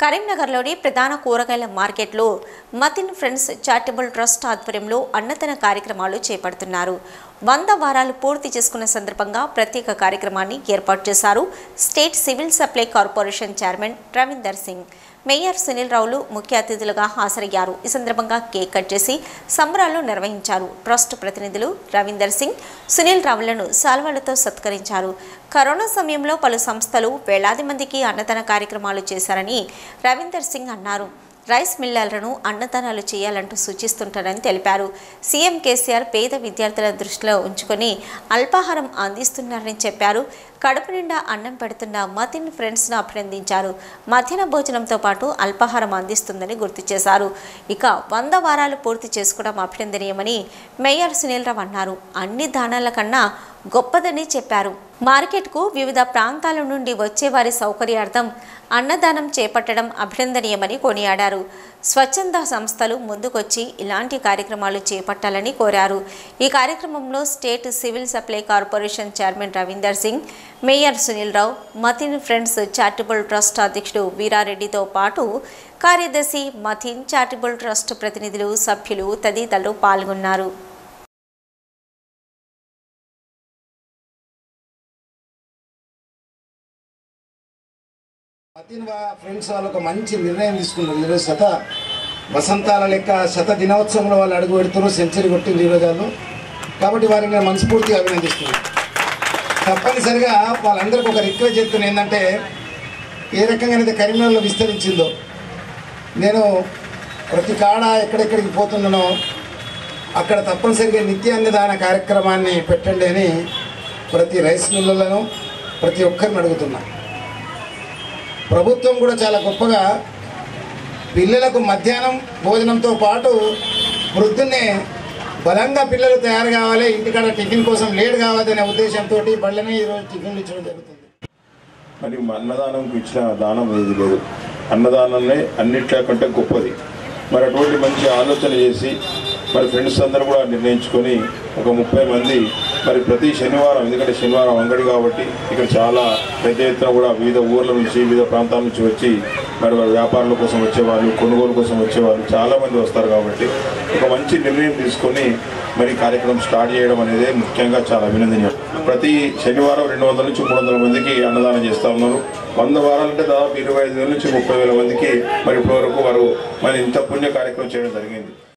కరీంనగర్లోని ప్రధాన కూరగాయల మార్కెట్లో మతిన్ ఫ్రెండ్స్ చారిటబుల్ ట్రస్ట్ ఆధ్వర్యంలో అన్నదాన కార్యక్రమాలు చేపడుతున్నారు. వంద వారాలు పూర్తి చేసుకున్న సందర్భంగా ప్రత్యేక కార్యక్రమాన్ని ఏర్పాటు చేశారు state civil supply corporation chairman Ravinder Singh. Mayor Sunil రావులు ముఖ్య అతిథులుగా హాజరయ్యారు. ఈ సందర్భంగా కేక్ కట్ చేసి సంబరాలు నిర్వహించారు. ట్రస్ట్ ప్రతినిధులు రవీందర్ సింగ్ సునీల్ రావులను శాల్వాలతో సత్కరించారు. కరోనా సమయంలో పలు సంస్థలు వేలాది మందికి అన్నదాన కార్యక్రమాలు చేశారని రవీందర్ సింగ్ అన్నారు. రైస్ మిల్లర్లను అన్నదానాలు చేయాలంటూ సూచిస్తుంటారని తెలిపారు. సీఎం కేసీఆర్ పేద విద్యార్థుల దృష్టిలో ఉంచుకొని అల్పాహారం అందిస్తున్నారని చెప్పారు. కడుపు నిండా అన్నం పెడుతున్న మతిన్ ఫ్రెండ్స్ను అభినందించారు. మధ్యాహ్న భోజనంతో పాటు అల్పాహారం అందిస్తుందని గుర్తు చేశారు. ఇక వంద వారాలు పూర్తి చేసుకోవడం అభినందనీయమని మేయర్ సునీల్ రావు అన్నారు. అన్ని దానాల కన్నా గొప్పదని చెప్పారు. మార్కెట్కు వివిధ ప్రాంతాల నుండి వచ్చే వారి సౌకర్యార్థం అన్నదానం చేపట్టడం అభినందనీయమని కొనియాడారు. స్వచ్ఛంద సంస్థలు ముందుకొచ్చి ఇలాంటి కార్యక్రమాలు చేపట్టాలని కోరారు. ఈ కార్యక్రమంలో state civil supply corporation chairman Ravinder Singh mayor Sunil Rao Mateen friends charitable trust అధ్యక్షుడు వీరారెడ్డితో పాటు కార్యదర్శి మతిన్ చారిటబుల్ ట్రస్ట్ ప్రతినిధులు సభ్యులు తదితరులు పాల్గొన్నారు. ఫ్రెండ్స్ వాళ్ళు ఒక మంచి నిర్ణయం తీసుకున్నారు. ఈరోజు శత వసంతాల లెక్క శత దినోత్సవంలో వాళ్ళు అడుగు పెడుతున్నారు సెంచరీ కొట్టింది ఈరోజు వాళ్ళు. కాబట్టి వారిని నేను మనస్ఫూర్తిగా అభినందిస్తున్నాను. తప్పనిసరిగా వాళ్ళందరికీ ఒక రిక్వెస్ట్ చేస్తున్నాను ఏంటంటే ఏ రకంగా అయితే కరీంనగర్లో విస్తరించిందో నేను ప్రతి కాడ ఎక్కడెక్కడికి పోతున్నానో అక్కడ తప్పనిసరిగా నిత్యాన్నదాన కార్యక్రమాన్ని పెట్టండి అని ప్రతి రైస్ మిల్లులను ప్రతి ఒక్కరిని అడుగుతున్నాను ప్రభుత్వం కూడా చాలా గొప్పగా పిల్లలకు మధ్యాహ్నం భోజనంతో పాటు వృద్ధున్నే బలంగా పిల్లలు తయారు కావాలి ఇంటికాడ టిఫిన్ కోసం లేట్ అనే ఉద్దేశంతో బళ్ళనే ఈరోజు టిఫిన్లు ఇచ్చడం జరుగుతుంది. మరి మా ఇచ్చిన దానం ఏది లేదు. అన్నదానమే అన్నిట్ల కంటే గొప్పది. మరి అటువంటి మంచి ఆలోచన చేసి మరి ఫ్రెండ్స్ అందరూ కూడా నిర్ణయించుకొని ఒక ముప్పై మంది మరి ప్రతి శనివారం ఎందుకంటే శనివారం అంగడి కాబట్టి ఇక్కడ చాలా పెద్ద ఎత్తున కూడా వివిధ ఊర్ల నుంచి వివిధ ప్రాంతాల నుంచి వచ్చి మరి వారి వ్యాపారాల కోసం వచ్చేవాళ్ళు కొనుగోలు కోసం వచ్చేవాళ్ళు చాలామంది వస్తారు కాబట్టి ఒక మంచి నిర్ణయం తీసుకొని మరి కార్యక్రమం స్టార్ట్ చేయడం అనేది ముఖ్యంగా చాలా అభినందనీయం. ప్రతి శనివారం రెండు వందల నుంచి మూడు వందల మందికి అన్నదానం చేస్తూ ఉన్నారు. వంద వారాలంటే దాదాపు ఇరవై ఐదు వేల నుంచి ముప్పై వేల మందికి మరి ఇప్పటివరకు వారు మరి ఇంత పుణ్య కార్యక్రమం చేయడం జరిగింది.